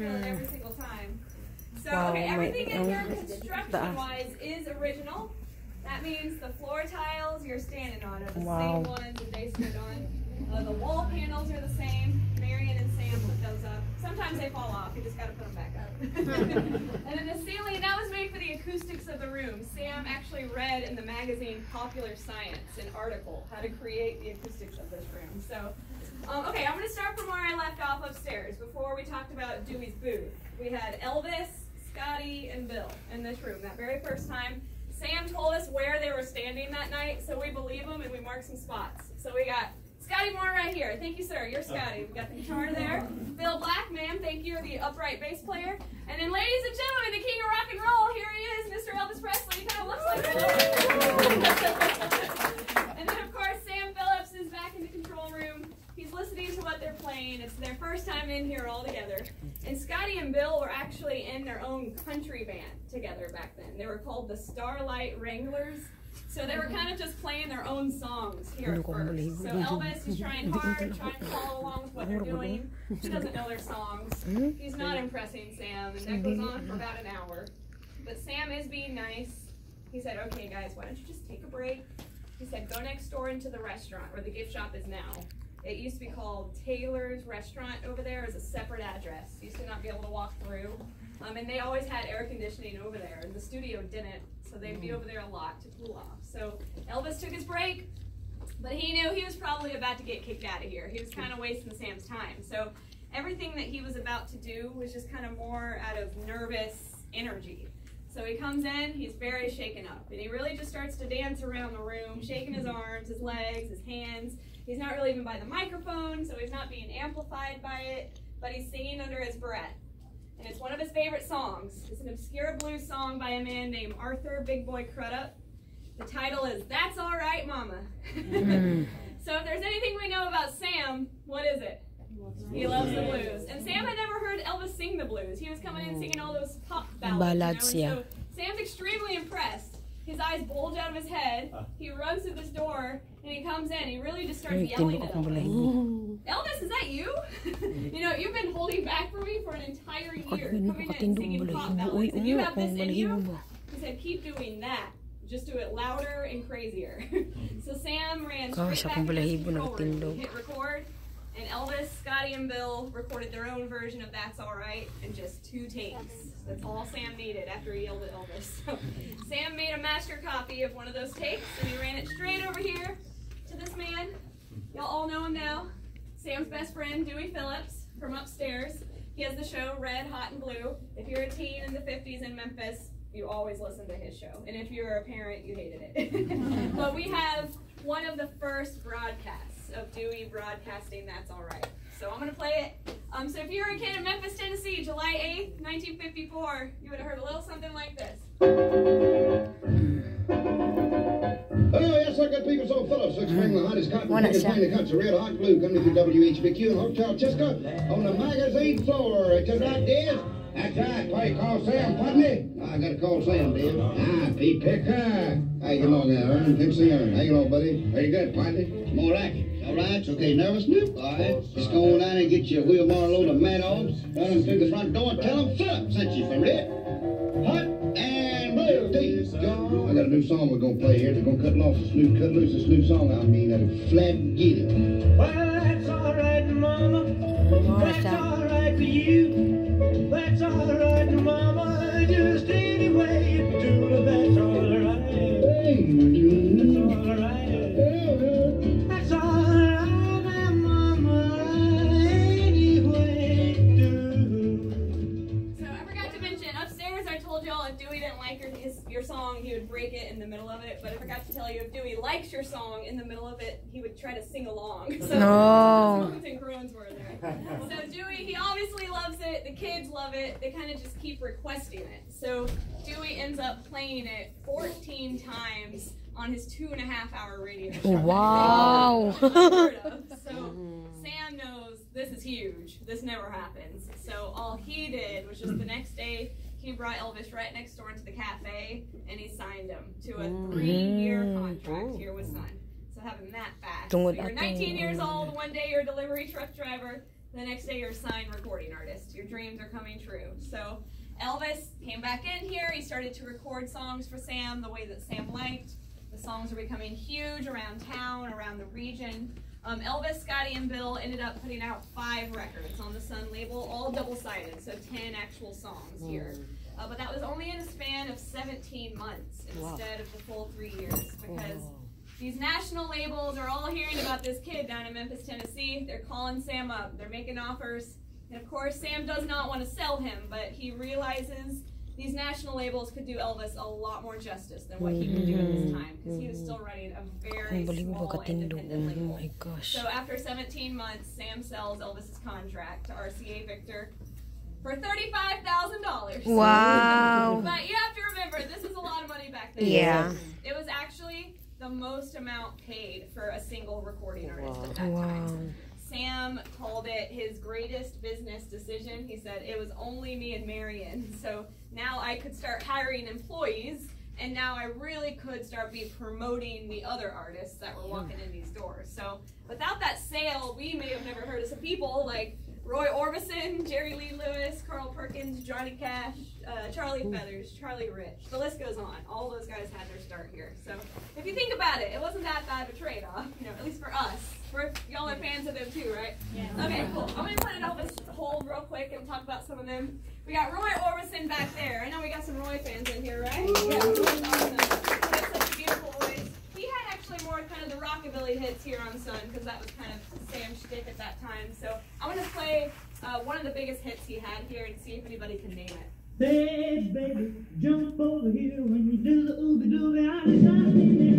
feel it every single time. So, Wow, okay, everything in here ang construction-wise is original. That means the floor tiles you're standing on are the Wow. same ones that they stood on. Uh, the wall panels are the same. Marion and Sam put those up. Sometimes they fall off. You just got to put them back up. and then the ceiling that was made for the acoustics of the room. Sam actually read in the magazine Popular Science an article how to create the acoustics of this room. So, um, okay, I'm going to start from where I left off upstairs. Before we talked about Dewey's booth, we had Elvis, Scotty, and Bill in this room that very first time. Sam told us where they were standing that night, so we believe him and we marked some spots. So we got Scotty Moore right here. Thank you, sir. You're Scotty. We got the guitar there. Bill Black, ma'am. Thank you. The upright bass player. And then, ladies and gentlemen, the king of rock and roll. Here he is, Mr. Elvis Presley. He kind of looks like him. and then, of course, Sam Phillips is back in the control room. He's listening to what they're playing. It's their first time in here all together. And Scotty and Bill were actually in their own country band together back then. They were called the Starlight Wranglers. So they were kind of just playing their own songs here at first. So Elvis is trying hard, trying to follow along with what they're doing. He doesn't know their songs. He's not impressing Sam, and that goes on for about an hour. But Sam is being nice. He said, okay, guys, why don't you just take a break? He said, go next door into the restaurant where the gift shop is now. It used to be called Taylor's Restaurant over there as a separate address. You used to not be able to walk through. Um, and they always had air conditioning over there, and the studio didn't, so they'd be over there a lot to cool off. So Elvis took his break, but he knew he was probably about to get kicked out of here. He was kind of wasting Sam's time. So everything that he was about to do was just kind of more out of nervous energy. So he comes in, he's very shaken up, and he really just starts to dance around the room, shaking his arms, his legs, his hands. He's not really even by the microphone, so he's not being amplified by it, but he's singing under his breath. And it's one of his favorite songs. It's an obscure blues song by a man named Arthur Big Boy Crudup. The title is That's All Right, Mama. Mm. so if there's anything we know about Sam, what is it? He loves the blues. And Sam had never heard Elvis sing the blues. He was coming in mm. singing all those pop ballads. Ballads, you know? yeah. So Sam's extremely impressed. His eyes bulge out of his head. Uh. He runs through this door and he comes in. He really just starts yelling at ko kung Elvis. Elvis, is that you? you know, you've been holding back for me for an entire year, Ay, coming in and napakatindong singing pop balahibo. Uy, ballads, and you have this in you. He said, keep doing that. Just do it louder and crazier. so Sam ran Gosh, straight back akong into his balahibo control room. nagtindog. He hit record, and Elvis, Scotty, and Bill recorded their own version of That's Alright in just two takes. That's all Sam needed after he yelled at Elvis. So Sam made a master copy of one of those tapes, and he ran it straight over here to this man. Y'all all know him now. Sam's best friend, Dewey Phillips, from upstairs. He has the show Red, Hot, and Blue. If you're a teen in the 50s in Memphis, you always listen to his show. And if you're a parent, you hated it. but we have one of the first broadcasts of Dewey broadcasting That's All Right. So I'm going to play it. Um, so if you were a kid in Memphis, Tennessee, July 8th, 1954, you would have heard a little something like this. Yes, I got people so Phillips, explaining the hottest cotton siya. in the country. Red hot blue coming through WHBQ in Hotel Chisca on the magazine floor. Is that right, Dave? That's right. Play call Sam Putney. I got to call Sam, Dave. Ah, Pete Picker. How you along there, Ern? To see Ern. How you along, buddy? Very good, Putney. More like it. All right, it's okay. Nervous, Snoop? All right. Just go on down and get your wheelbarrow load of mad dogs. Run them through the front door and tell them Philip sent you from it. Hot new song we're gonna play here. They're gonna cut loose this new, cut loose this new song. I mean, that'll flat get it. Well, that's all right, Mama. That's all right for you. That's all right, Mama. Just any way you do it, that's all But I forgot to tell you if Dewey likes your song in the middle of it, he would try to sing along. So No. Smokes and were there. So Dewey, he obviously loves it. The kids love it. They kind of just keep requesting it. So Dewey ends up playing it 14 times on his two and a half hour radio show. Wow. Unheard of. So mm-hmm. Sam knows this is huge. This never happens. So all he did was just the next day he brought Elvis right next door into the cafe and he signed him to a three-year Mm. contract here with Sun. So having that fast. So you're 19 years old. One day you're a delivery truck driver. The next day, you're a signed recording artist. Your dreams are coming true. So Elvis came back in here. He started to record songs for Sam the way that Sam liked. The songs are becoming huge around town, around the region. Um, Elvis, Scotty, and Bill ended up putting out five records on the Sun label, all double-sided, so 10 actual songs here. Uh, but that was only in a span of 17 months instead of the full three years because these national labels are all hearing about this kid down in Memphis, Tennessee. They're calling Sam up. They're making offers. And of course, Sam does not want to sell him, but he realizes these national labels could do Elvis a lot more justice than what he could do at this mm-hmm. time because he was still running a very Unbelievable small katindo. independent Oh my gosh. So after 17 months, Sam sells Elvis's contract to RCA Victor for $35,000. Wow. But you have to remember, this is a lot of money back then. Yeah. It was actually the most amount paid for a single recording artist at that Wow. time. Sam called it his greatest business decision. He said it was only me and Marion. So now I could start hiring employees and now I really could start be promoting the other artists that were walking in these doors. So without that sale, we may have never heard of some people like Roy Orbison, Jerry Lee Lewis, Carl Perkins, Johnny Cash, uh, Charlie Feathers, Charlie Rich. The list goes on. All those guys had their start here. So if you think about it, it wasn't that bad of a trade-off, you know, at least for us. We're, y'all are fans of them too, right? Yeah. Okay, cool. I'm gonna put it on this hold real quick and talk about some of them. We got Roy Orbison back there. I know we got some Roy fans in here, right? Yeah. Roy's awesome. He has such a beautiful voice. He had actually more kind of the rockabilly hits here on Sun because that was kind of Sam's shtick at that time. So I'm gonna play uh, one of the biggest hits he had here and see if anybody can name it. Bed, baby, jump over here when you do the ooby dooby.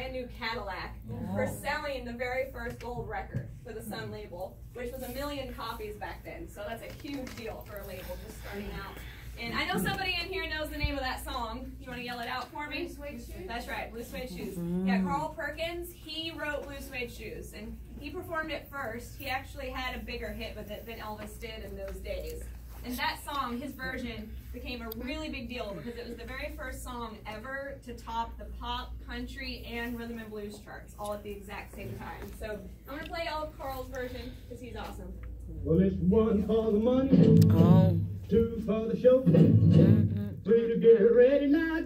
Brand new Cadillac for selling the very first gold record for the Sun mm-hmm. label, which was a million copies back then. So that's a huge deal for a label just starting out. And I know mm-hmm. somebody in here knows the name of that song. You want to yell it out for me? Blue Suede Shoes. That's right, Blue Suede Shoes. Mm-hmm. Yeah, Carl Perkins, he wrote Blue Suede Shoes, and he performed it first. He actually had a bigger hit with it than Elvis did in those days. And that song, his version, became a really big deal because it was the very first song ever to top the pop, country, and rhythm and blues charts all at the exact same time. So I'm gonna play all of Carl's version because he's awesome. Well, it's one for the money, Oh. two for the show, three to get ready. Now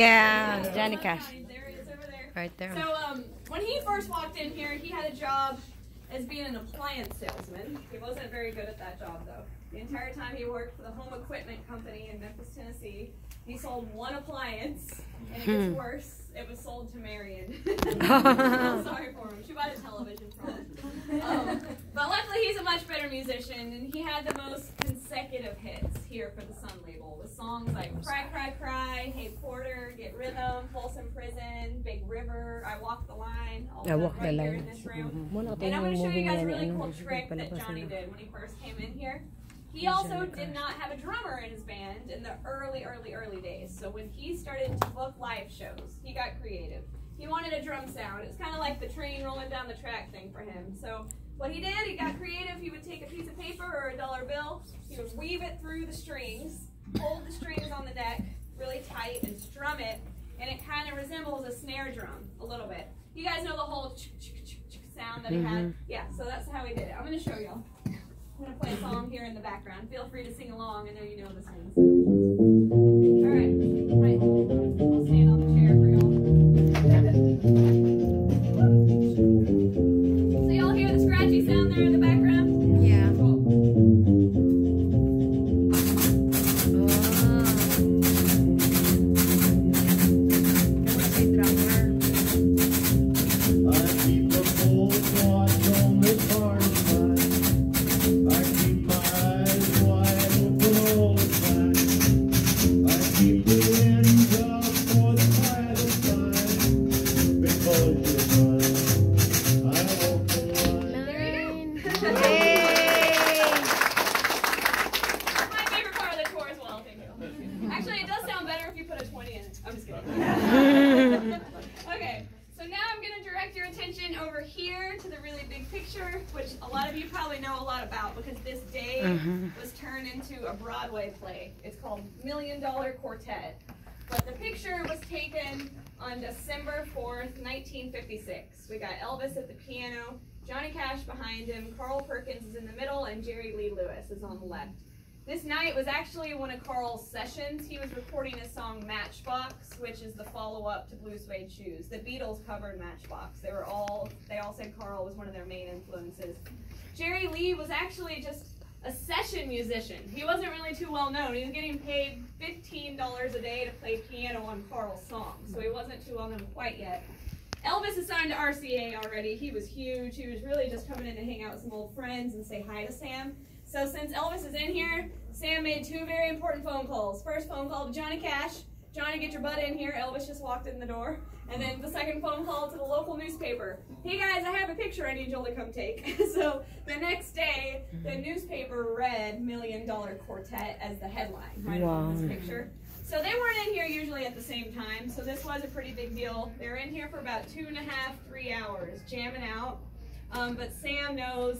yeah, Yeah, Johnny Cash. Johnny. There he is over there. Right there. So, um, when he first walked in here, he had a job as being an appliance salesman. He wasn't very good at that job, though. The entire time he worked for the home equipment company in Memphis, Tennessee, he sold one appliance, and it gets Hmm. worse. It was sold to Marion. I'm sorry for him. She bought a television from him. Um, but luckily, he's a much better musician, and he had the most consecutive hits here for the Sun label with songs like Cry, Cry, Cry, Hey Porter, Get Rhythm, Folsom Prison, Big River, I Walk the Line, all I walk that the right here line. in this room. Mm-hmm. Muna And I'm going to show you guys a really cool trick that Johnny did when he first came in here. He also did not have a drummer in his band in the early, early, early days. So when he started to book live shows, he got creative. He wanted a drum sound. It's kind of like the train rolling down the track thing for him. So what he did, he got creative. He would take a piece of paper or a dollar bill. He would weave it through the strings, hold the strings on the deck really tight, and strum it. And it kind of resembles a snare drum a little bit. You guys know the whole ch- ch- ch- ch- sound that he had? Mm-hmm. Yeah, so that's how he did it. I'm going to show y'all. I'm going to play a song here in the background. Feel free to sing along. I know you know this one. Okay, so now I'm going to direct your attention over here to the really big picture, which a lot of you probably know a lot about because this day mm -hmm. was turned into a Broadway play. It's called Million Dollar Quartet. But the picture was taken on December 4th, 1956. We got Elvis at the piano, Johnny Cash behind him, Carl Perkins is in the middle, and Jerry Lee Lewis is on the left. This night was actually one of Carl's sessions. He was recording his song Matchbox, which is the follow-up to Blue Suede Shoes. The Beatles covered Matchbox. They were all they all said Carl was one of their main influences. Jerry Lee was actually just a session musician. He wasn't really too well known. He was getting paid $15 a day to play piano on Carl's songs, so he wasn't too well known quite yet. Elvis is signed to RCA already. He was huge. He was really just coming in to hang out with some old friends and say hi to Sam. So since Elvis is in here, Sam made two very important phone calls. First phone call to Johnny Cash. Johnny, get your butt in here. Elvis just walked in the door. And then the second phone call to the local newspaper. Hey guys, I have a picture I need y'all to come take. so the next day, the newspaper read Million Dollar Quartet as the headline right on this picture. So they weren't in here usually at the same time, so this was a pretty big deal. They were in here for about two and a half, three hours, jamming out. Um, but Sam knows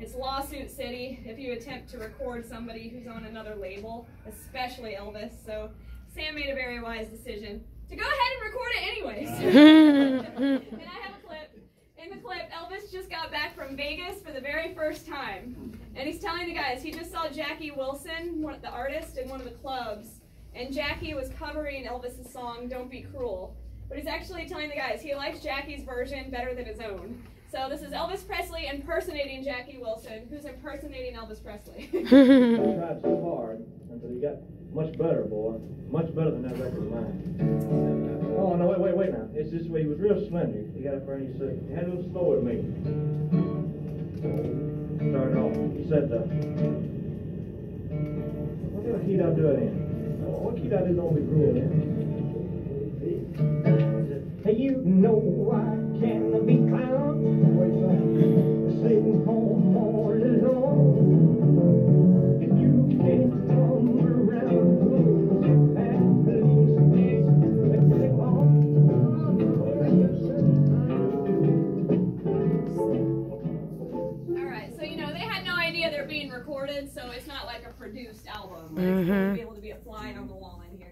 it's lawsuit city if you attempt to record somebody who's on another label, especially Elvis. So Sam made a very wise decision to go ahead and record it anyways. and I have a clip. In the clip, Elvis just got back from Vegas for the very first time. And he's telling the guys, he just saw Jackie Wilson, one, the artist, in one of the clubs. And Jackie was covering Elvis's song, Don't Be Cruel. But he's actually telling the guys he likes Jackie's version better than his own. So this is Elvis Presley impersonating Jackie Wilson, who's impersonating Elvis Presley. I tried so hard until you got much better, boy. Much better than that record of mine. Oh, no, wait, wait, wait now. It's this way. He was real slender. He got up there and he said, he had a little slower than me. Started off. He said, uh, what kind of key did I do it in? Oh, what key did I do Don't Be in? Hey, you know I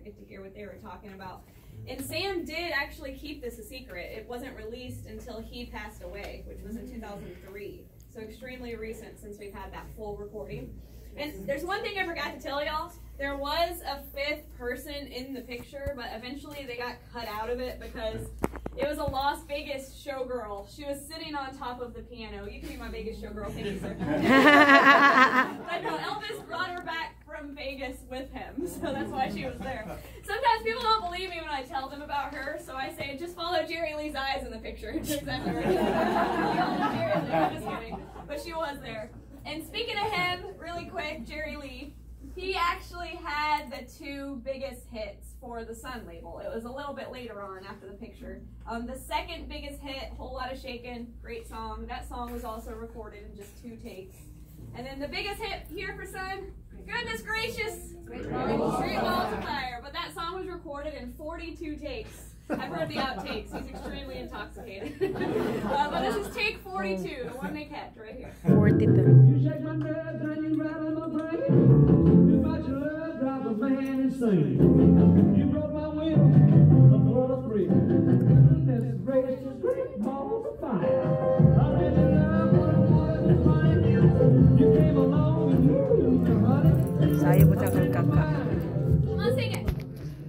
get to hear what they were talking about. And Sam did actually keep this a secret. It wasn't released until he passed away, which was in mm. 2003. So extremely recent since we've had that full recording. And there's one thing I forgot to tell y'all. There was a fifth person in the picture, but eventually they got cut out of it because it was a Las Vegas showgirl. She was sitting on top of the piano. You can be my Vegas showgirl. Thank you, sir. I know Elvis brought her back from Vegas with him, so that's why she was there. Sometimes people don't believe me when I tell them about her, so I say just follow Jerry Lee's eyes in the picture. Exactly right. But she was there. And speaking of him, really quick, Jerry Lee, he actually had the two biggest hits for the Sun label. It was a little bit later on after the picture. Um, the second biggest hit, Whole Lot of Shakin', great song. That song was also recorded in just two takes. And then the biggest hit here for Sun, goodness gracious, Great Balls of Fire. But that song was recorded in 42 takes. I've heard the outtakes. He's extremely intoxicated. uh, but this is take 42, the one they kept right here. Man. You broke my will, I'm gonna free. Goodness gracious, great balls of fire. I really love what I wanted to you. You came along and you, honey. Saya bocah kakak. Come on, sing it.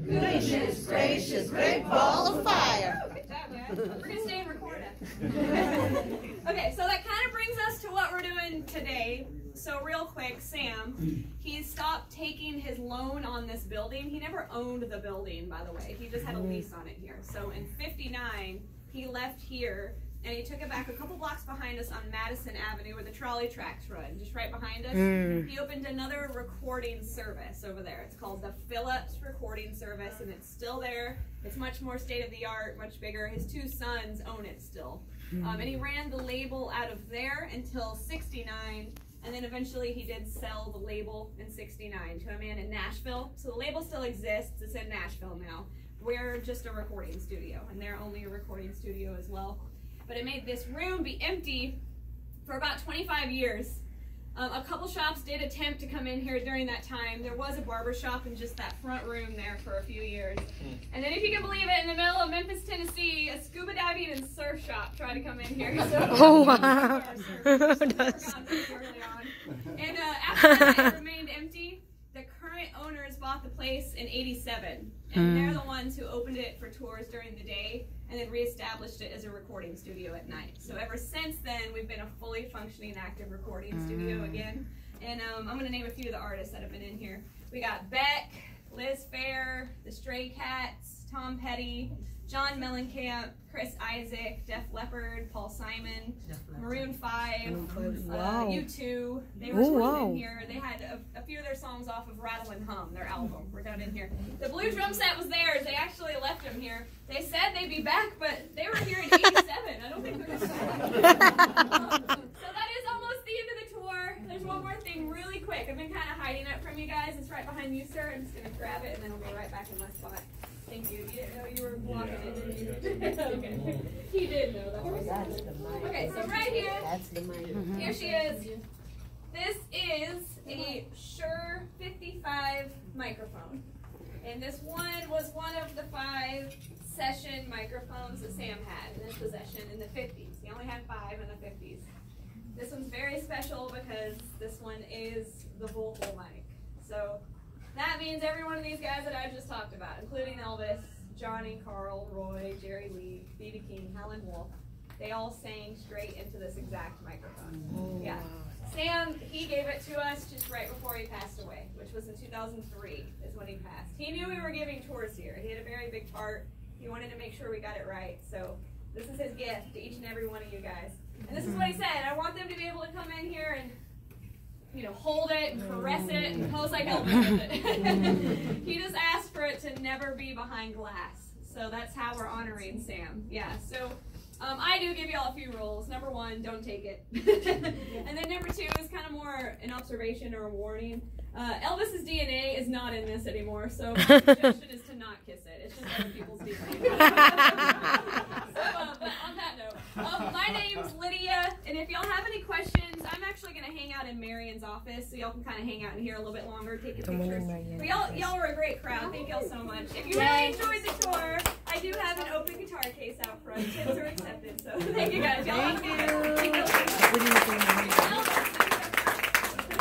Gracious, gracious, great ball of fire. Good job, guys. We're gonna stay and record it. okay, so that kind of brings us to what we're doing today. So real quick, Sam, he stopped taking his loan on this building. He never owned the building, by the way. He just had a lease on it here. So in '59, he left here and he took it back a couple blocks behind us on Madison Avenue where the trolley tracks run, just right behind us. Mm. He opened another recording service over there. It's called the Phillips Recording Service, and it's still there. It's much more state of the art, much bigger. His two sons own it still. Um, and he ran the label out of there until 69. And then eventually he did sell the label in 69 to a man in Nashville. So the label still exists. It's in Nashville now. we're just a recording studio, and they're only a recording studio as well. But it made this room be empty for about 25 years. Um, a couple shops did attempt to come in here during that time. There was a barber shop in just that front room there for a few years. And then, if you can believe it, in the middle of Memphis, Tennessee, a scuba diving and surf shop tried to come in here. So Oh, wow. Surf- surf- That's- early on. And uh, after that, it remained empty. The current owners bought the place in '87, and they're the ones who opened it for tours during the day, and then reestablished it as a recording studio at night. So ever since then, we've been a fully functioning, active recording studio again. And um, I'm going to name a few of the artists that have been in here. We got Beck, Liz Phair, The Stray Cats, Tom Petty, John Mellencamp, Chris Isaak, Def Leppard, Paul Simon, Maroon 5, Wow. uh, U2. They were Oh, sort of wow. in here. They had a, a few of their songs off of Rattle and Hum, their album. We're down in here. The blue drum set was theirs. They actually left them here. They said they'd be back, but they were here in 87. I don't think they're going back. So that is almost the end of the tour. There's one more thing really quick. I've been kind of hiding it from you guys. It's right behind you, sir. I'm just going to grab it and then I'll go right back in my spot. Thank you. You didn't know you were blocking it, didn't you? okay. He did know. That's right. Okay, so right here, That's the mic. here she mm-hmm. is. This is a Shure 55 microphone. And this one was one of the five session microphones that Sam had in his possession in the 50s. He only had five in the 50s. This one's very special because this one is the vocal mic. So that means every one of these guys that I just talked about, including Elvis, Johnny, Carl, Roy, Jerry Lee, B.B. King, Howlin' Wolf, they all sang straight into this exact microphone. Oh, yeah. Sam, he gave it to us just right before he passed away, which was in 2003 is when he passed. He knew we were giving tours here. He had a very big part. He wanted to make sure we got it right. So this is his gift to each and every one of you guys. And this is what he said. I want them to be able to come in here and you know, hold it and caress it and pose like Elvis with it. he just asked for it to never be behind glass. So that's how we're honoring Sam. Yeah. So um, I do give y'all a few rules. Number one, don't take it. and then number two is kind of more an observation or a warning. Uh, Elvis's DNA is not in this anymore, so my suggestion is to not kiss it. It's just other people's DNA. so, uh, but on that note, um, my name's Lydia, and if y'all have any questions, I'm actually going to hang out in Marion's office, so y'all can kind of hang out in here a little bit longer, take your Good morning, pictures. But y'all, y'all were a great crowd. Thank y'all so much. If you really enjoyed the tour, I do have an open guitar case out front. Tips are accepted, so thank you guys. Y'all have a good